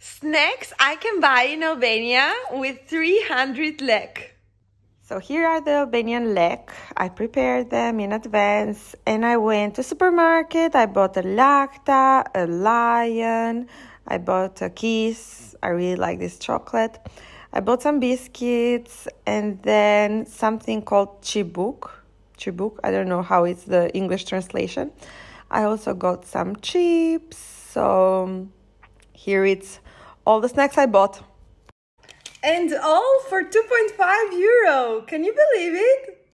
Snacks I can buy in Albania with 300 lek. So here are the Albanian lek. I prepared them in advance and I went to supermarket. I bought a Lacta, a Lion, I bought a Kiss. I really like this chocolate. I bought some biscuits and then something called Chibuk. Chibuk, I don't know how it's the English translation. I also got some chips. So here it's all the snacks I bought. And all for 2.5 euro. Can you believe it?